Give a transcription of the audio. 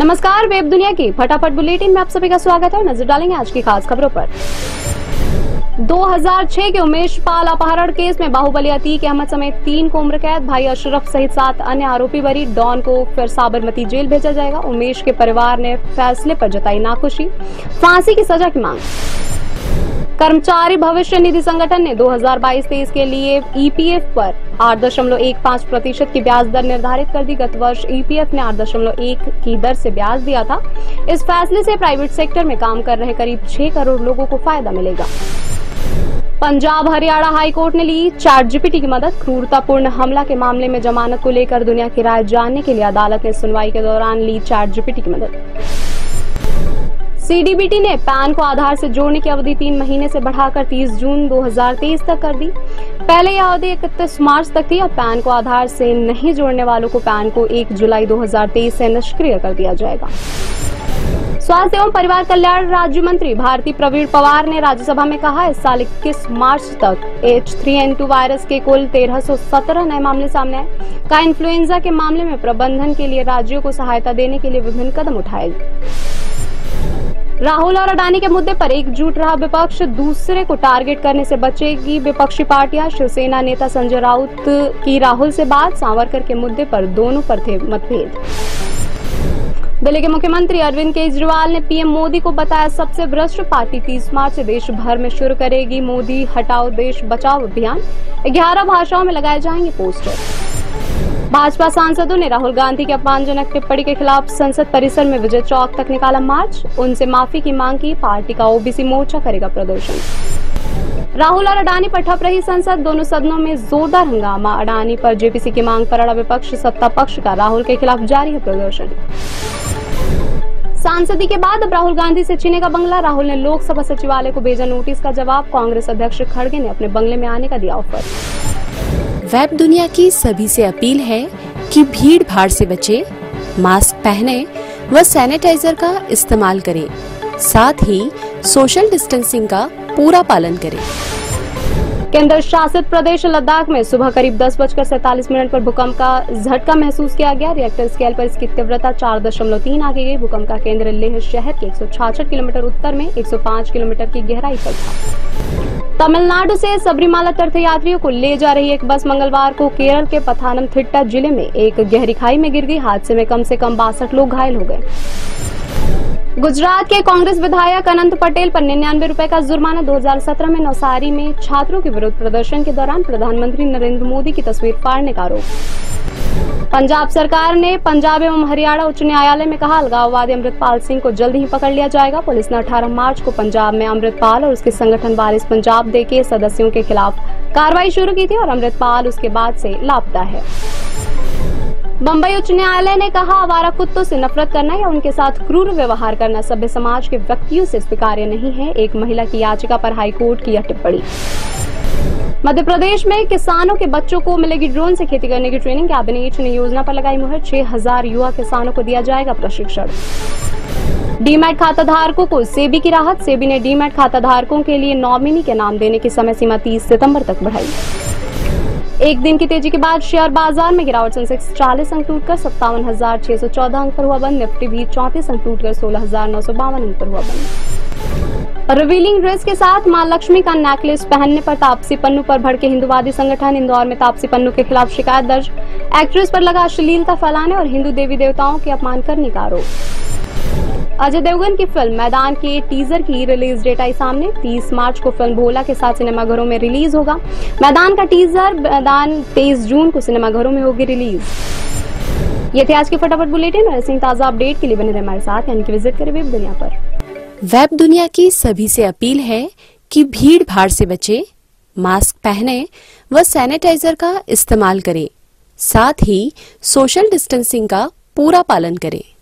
नमस्कार, वेब दुनिया की फटाफट बुलेटिन में आप सभी का स्वागत है। नज़र डालेंगे आज की खास खबरों पर। 2006 के उमेश पाल अपहरण केस में बाहुबली अतीक अहमद समेत तीन को उम्र कैद, भाई अशरफ सहित सात अन्य आरोपी बरी। डॉन को फिर साबरमती जेल भेजा जाएगा। उमेश के परिवार ने फैसले पर जताई नाखुशी। फांसी की सजा की मांग। कर्मचारी भविष्य निधि संगठन ने 2022-23 के लिए ईपीएफ पर 8.15 प्रतिशत की ब्याज दर निर्धारित कर दी। गत वर्ष ईपीएफ ने 8.1 की दर से ब्याज दिया था। इस फैसले से प्राइवेट सेक्टर में काम कर रहे करीब 6 करोड़ लोगों को फ़ायदा मिलेगा। पंजाब हरियाणा हाईकोर्ट ने ली चैट जीपीटी की मदद। क्रूरतापूर्ण हमला के मामले में जमानत को लेकर दुनिया की राय जानने के लिए अदालत ने सुनवाई के दौरान ली चैट जीपीटी की मदद। सीडीबीटी ने पैन को आधार से जोड़ने की अवधि तीन महीने से बढ़ाकर 30 जून 2023 तक कर दी। पहले यह अवधि इकतीस मार्च तक थी अब पैन को आधार से नहीं जोड़ने वालों को पैन को 1 जुलाई 2023 से निष्क्रिय कर दिया जाएगा। स्वास्थ्य एवं परिवार कल्याण राज्य मंत्री भारती प्रवीण पवार ने राज्यसभा में कहा, इस साल इक्कीस मार्च तक H three N two virus के कुल 1317 नए मामले सामने आए। का इन्फ्लुएंजा के मामले में प्रबंधन के लिए राज्यों को सहायता देने के लिए विभिन्न कदम उठाए। राहुल और अडानी के मुद्दे पर एकजुट रहा विपक्ष। दूसरे को टारगेट करने से बचेगी विपक्षी पार्टियाँ। शिवसेना नेता संजय राउत की राहुल से बात। सावरकर के मुद्दे पर दोनों पर थे मतभेद। दिल्ली के मुख्यमंत्री अरविंद केजरीवाल ने पीएम मोदी को बताया, सबसे भ्रष्ट पार्टी 30 मार्च देश भर में शुरू करेगी। मोदी, हटाओ देश, बचाओ अभियान। 11 भाषाओं में लगाए जाएँगे पोस्टर। भाजपा सांसदों ने राहुल गांधी की अपमानजनक टिप्पणी के खिलाफ संसद परिसर में विजय चौक तक निकाला मार्च। उनसे माफ़ी की मांग की, पार्टी का ओबीसी मोर्चा करेगा प्रदर्शन। राहुल और अडानी पर ठप रही संसद। दोनों सदनों में जोरदार हंगामा। अडानी पर जेपीसी की मांग पर अड़ा विपक्ष, सत्ता पक्ष का राहुल के खिलाफ जारी है प्रदर्शन। सांसदी के बाद अब राहुल गांधी से चीनेगा बंगला। राहुल ने लोकसभा सचिवालय को भेजा नोटिस का जवाब। कांग्रेस अध्यक्ष खड़गे ने अपने बंगले में आने का दिया ऑफ़र। वेब दुनिया की सभी से अपील है कि भीड़ भाड़ से बचे, मास्क पहने व सैनिटाइजर का इस्तेमाल करें। साथ ही सोशल डिस्टेंसिंग का पूरा पालन करें। केंद्र शासित प्रदेश लद्दाख में सुबह करीब दस बजकर सैतालीस मिनट पर भूकंप का झटका महसूस किया गया। रिएक्टर स्केल पर इसकी तीव्रता चार दशमलव तीन आगे गई। भूकंप का केंद्र लेह शहर के एक किलोमीटर उत्तर में 105 किलोमीटर की गहराई पर था। तमिलनाडु से सबरीमाला तीर्थ यात्रियों को ले जा रही एक बस मंगलवार को केरल के पथानमथिट्टा ज़िले में एक गहरी खाई में गिर गई। हादसे में कम से कम बासठ लोग घायल हो गए। गुजरात के कांग्रेस विधायक अनंत पटेल पर निन्यानवे रूपए का जुर्माना 2017 में नौसारी में छात्रों के विरोध प्रदर्शन के दौरान प्रधानमंत्री नरेंद्र मोदी की तस्वीर फाड़ने का आरोप। पंजाब सरकार ने पंजाब एवं हरियाणा उच्च न्यायालय में कहा, अलगाववादी अमृतपाल सिंह को जल्द ही पकड़ लिया जाएगा। पुलिस ने 18 मार्च को पंजाब में अमृतपाल और उसके संगठन वारिस पंजाब दे के सदस्यों के खिलाफ कार्रवाई शुरू की थी और अमृतपाल उसके बाद से लापता है। बम्बई उच्च न्यायालय ने कहा, आवारा कुत्तों से नफरत करना या उनके साथ क्रूर व्यवहार करना सभ्य समाज के व्यक्तियों से स्वीकार्य नहीं है। एक महिला की याचिका पर हाईकोर्ट की यह टिप्पणी। मध्य प्रदेश में किसानों के बच्चों को मिलेगी ड्रोन से खेती करने की ट्रेनिंग। कैबिनेट ने योजना पर लगाई मुहर। छह हज़ार युवा किसानों को दिया जाएगा प्रशिक्षण। डीमैट खाता धारकों को सेबी की राहत। सेबी ने डीमैट खाता धारकों के लिए नॉमिनी के नाम देने की समय सीमा 30 सितंबर तक बढ़ाई। एक दिन की तेज़ी के बाद शेयर बाज़ार में गिरावट। सेंसेक्स चालीस अंक टूटकर सत्तावन हज़ार छह सौ चौदह अंक पर हुआ बंद। निफ्टी भी चौंतीस अंक टूटकर सोलह हज़ार नौ सौ बावन अंक पर हुआ बंद। रिवीलिंग ड्रेस के साथ माँ लक्ष्मी का नेकलेस पहनने पर तापसी पन्नू पर भड़के हिंदुवादी संगठन इंदौर में तापसी पन्नू के खिलाफ शिकायत दर्ज। एक्ट्रेस पर लगा अश्लीलता फैलाने और हिंदू देवी देवताओं के अपमान करने का आरोप। अजय देवगन की फ़िल्म मैदान के टीजर की रिलीज़ डेट आई सामने। 30 मार्च को फ़िल्म भोला के साथ सिनेमाघरों में रिलीज़ होगा। मैदान का टीजर, मैदान 23 जून को सिनेमाघरों में होगी रिलीज़। ये थे आज के फटाफट बुलेटिन और ऐसे ताज़ा अपडेट के लिए बने रहे हमारे साथ, यानी कि विज़िट करें वेब दुनिया पर। वेब दुनिया की सभी से अपील है कि भीड़ भाड़ से बचे, मास्क पहने व सैनिटाइजर का इस्तेमाल करें। साथ ही सोशल डिस्टेंसिंग का पूरा पालन करें।